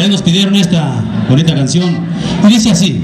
Ahí nos pidieron esta bonita canción. Y dice así.